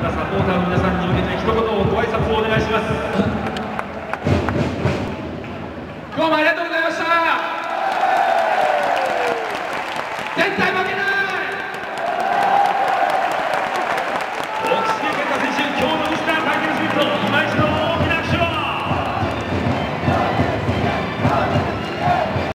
ったサポーターの皆さんに向けて一言ご挨拶をお願いします。どうもありがとうございました。絶対負けない。